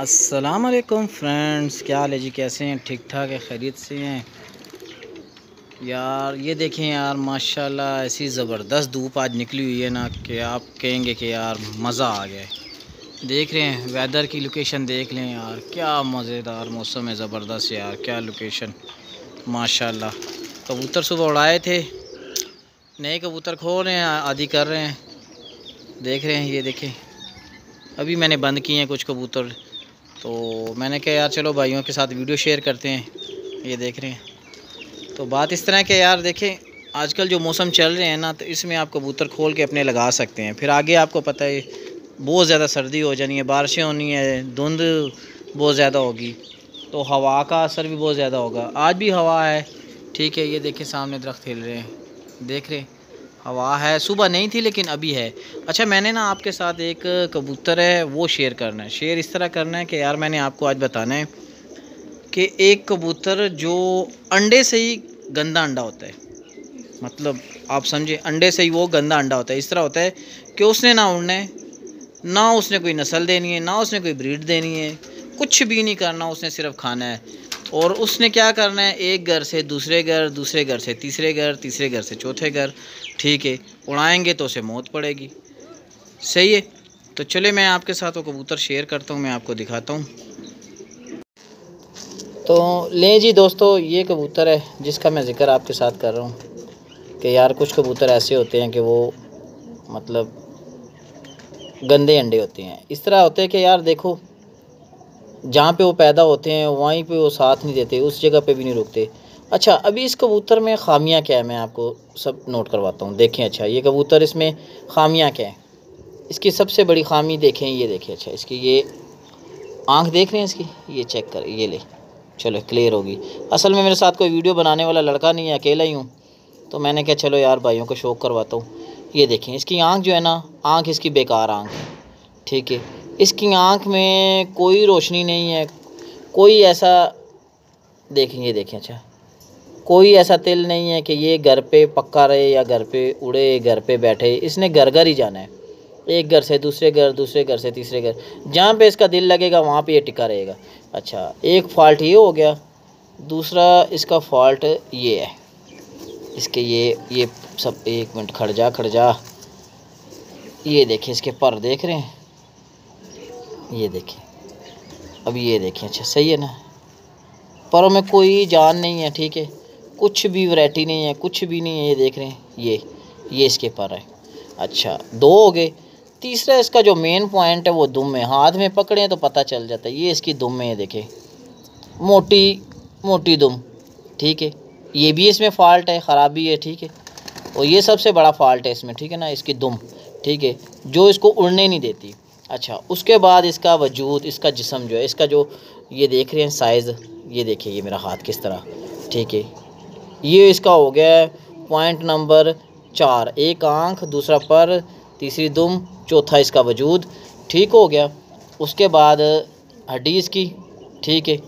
अस्सलाम वालेकुम फ्रेंड्स क्या हाल है जी? कैसे हैं? ठीक ठाक है, खैरियत से हैं? यार, ये देखें यार, माशाल्लाह, ऐसी ज़बरदस्त धूप आज निकली हुई है ना कि आप कहेंगे कि यार, मज़ा आ गया देख रहे हैं वेदर की लोकेशन देख लें यार, क्या मज़ेदार मौसम है, ज़बरदस्त यार, क्या लोकेशन माशाल्लाह। कबूतर सुबह उड़ाए थे, नए कबूतर खो रहे हैं, आदि कर रहे हैं। देख रहे हैं, ये देखें, अभी मैंने बंद किए हैं कुछ कबूतर। तो मैंने कहा, यार चलो भाइयों के साथ वीडियो शेयर करते हैं, ये देख रहे हैं। तो बात इस तरह के यार देखें, आजकल जो मौसम चल रहे हैं ना तो इसमें आप कबूतर खोल के अपने लगा सकते हैं। फिर आगे आपको पता है, बहुत ज़्यादा सर्दी हो जानी है, बारिशें होनी है, धुंध बहुत ज़्यादा होगी तो हवा का असर भी बहुत ज़्यादा होगा। आज भी हवा है, ठीक है, ये देखें, सामने दरख्त हिल रहे हैं, देख रहे हैं। हवा है, सुबह नहीं थी लेकिन अभी है। अच्छा मैंने ना आपके साथ एक कबूतर है, वो शेयर करना है। शेयर इस तरह करना है कि यार मैंने आपको आज बताना है कि एक कबूतर जो अंडे से ही गंदा अंडा होता है। मतलब आप समझे अंडे से ही वो गंदा अंडा होता है। इस तरह होता है कि उसने ना उड़ना है, ना उसने कोई नस्ल देनी है, ना उसने कोई ब्रीड देनी है, कुछ भी नहीं करना, उसने सिर्फ़ खाना है। और उसने क्या करना है? एक घर से दूसरे घर दूसरे घर से तीसरे घर तीसरे घर से चौथे घर। ठीक है, उड़ाएँगे तो उसे मौत पड़ेगी। सही है? तो चले, मैं आपके साथ वो कबूतर शेयर करता हूँ, मैं आपको दिखाता हूँ। तो लें जी दोस्तों, ये कबूतर है, जिसका मैं ज़िक्र आपके साथ कर रहा हूँ कि यार, कुछ कबूतर ऐसे होते हैं कि वो मतलब गंदे अंडे होते हैं। इस तरह होते हैं कि यार, देखो जहाँ पे वो पैदा होते हैं, वहीं पे वो साथ नहीं देते, उस जगह पे भी नहीं रुकते। अच्छा अभी इस कबूतर में ख़ामियाँ क्या है? मैं आपको सब नोट करवाता हूँ। देखें अच्छा ये कबूतर इसमें ख़ामियाँ क्या है? इसकी सबसे बड़ी ख़ामी देखें, ये देखें अच्छा इसकी ये आँख देख रहे हैं इसकी? ये चेक कर, ये ले। चलो क्लियर होगी। असल में मेरे साथ कोई वीडियो बनाने वाला लड़का नहीं है, अकेला ही हूँ। तो मैंने कहा, चलो यार, भाइयों को शौक करवाता हूँ। ये देखें, इसकी आँख जो है ना, आँख इसकी बेकार आँख है। ठीक है। इसकी आँख में कोई रोशनी नहीं है। कोई ऐसा देखेंगे, देखें अच्छा। कोई ऐसा तिल नहीं है कि ये घर पे पक्का रहे या घर पे उड़े, घर पे बैठे। इसने घर घर ही जाना है। एक घर से दूसरे घर दूसरे घर से तीसरे घर। जहाँ पे इसका दिल लगेगा, वहाँ पे ये टिका रहेगा। अच्छा एक फ़ॉल्ट ये हो गया। दूसरा, इसका फ़ॉल्ट ये है। इसके ये ये सब, एक मिनट, खड़ जा खड़ जा। ये देखिए इसके पर देख रहे हैं। ये देखें। अब ये देखें अच्छा सही है ना? परों में कोई जान नहीं है, ठीक है? कुछ भी वैरायटी नहीं है, कुछ भी नहीं है, ये देख रहे हैं। ये ये इसके पर है। अच्छा दो हो गए। तीसरा इसका जो मेन पॉइंट है, वो दुम है। हाथ में पकड़े तो पता चल जाता है। ये इसकी दुम है देखे। मोटी मोटी दुम, ठीक है? ये भी इसमें फ़ॉल्ट है, ख़राबी है, ठीक है? और ये सबसे बड़ा फ़ॉल्ट है इसमें, ठीक है ना? इसकी दुम, ठीक है? जो इसको उड़ने नहीं देती। अच्छा उसके बाद इसका वजूद, इसका जिसम जो है, इसका जो ये देख रहे हैं साइज़ ये देखिए, ये मेरा हाथ किस तरह, ठीक है। ये इसका हो गया पॉइंट नंबर चार, एक आँख, दूसरा पर, तीसरी दुम, चौथा इसका वजूद, ठीक हो गया। उसके बाद हड्डी इसकी, ठीक है।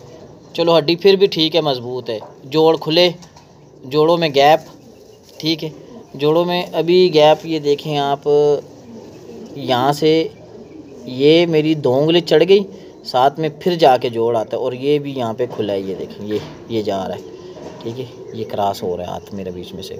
चलो, हड्डी फिर भी ठीक है, मज़बूत है। जोड़ खुले, जोड़ों में गैप ठीक है। जोड़ों में अभी गैप ये देखें आप, यहाँ से ये मेरी दो उंगली चढ़ गई, साथ में फिर जाके जोड़ आता है, और ये भी यहाँ पे खुला है, ये देखें, ये ये जा रहा है, ठीक है, ये क्रॉस हो रहा है हाथ मेरे बीच में से।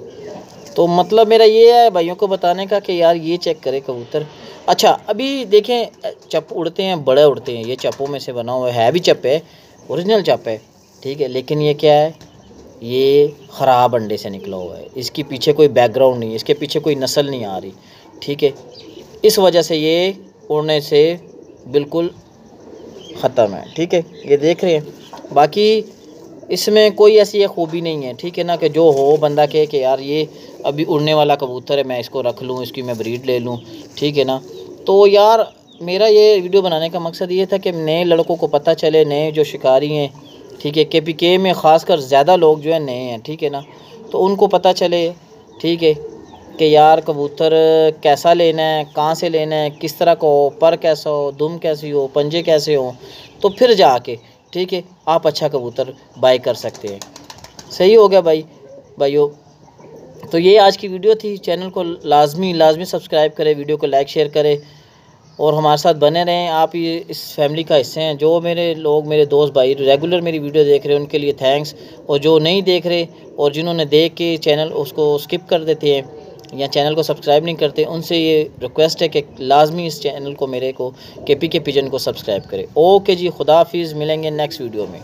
तो मतलब मेरा ये है भाइयों को बताने का कि यार ये चेक करें कबूतर। अच्छा अभी देखें, चप उड़ते हैं, बड़े उड़ते हैं, ये चप्पों में से बना हुआ है भी चप है ओरिजिनल चप है ठीक है, लेकिन ये क्या है, ये ख़राब अंडे से निकला हुआ है, इसके पीछे कोई बैकग्राउंड नहीं है, इसके पीछे कोई नस्ल नहीं आ रही, ठीक है, इस वजह से ये उड़ने से बिल्कुल ख़त्म है, ठीक है? ये देख रहे हैं। बाकी इसमें कोई ऐसी खूबी नहीं है, ठीक है ना? कि जो हो, बंदा के कि यार ये अभी उड़ने वाला कबूतर है, मैं इसको रख लूँ, इसकी मैं ब्रीड ले लूँ, ठीक है ना? तो यार, मेरा ये वीडियो बनाने का मकसद ये था कि नए लड़कों को पता चले, नए जो शिकारी हैं, ठीक है? के पी के में ख़ासकर ज़्यादा लोग जो है नए हैं, ठीक है ना? तो उनको पता चले, ठीक है? कि यार कबूतर कैसा लेना है, कहाँ से लेना है, किस तरह का हो, पर कैसा हो, दुम कैसी हो, पंजे कैसे हो तो फिर जाके, ठीक है, आप अच्छा कबूतर बाई कर सकते हैं। सही हो गया भाई, भाइयों। तो ये आज की वीडियो थी। चैनल को लाजमी लाजमी सब्सक्राइब करें, वीडियो को लाइक, शेयर करें, और हमारे साथ बने रहें। आप ये, इस फैमिली का हिस्से हैं। जो मेरे लोग, मेरे दोस्त भाई रेगुलर मेरी वीडियो देख रहे हैं, उनके लिए थैंक्स और जो नहीं देख रहे, और जिन्होंने देख के चैनल उसको स्किप कर देते हैं या चैनल को सब्सक्राइब नहीं करते, उनसे ये रिक्वेस्ट है कि लाजमी इस चैनल को मेरे को, के पी के पिजन को सब्सक्राइब करें। ओके जी खुदा हाफिज़ मिलेंगे नेक्स्ट वीडियो में।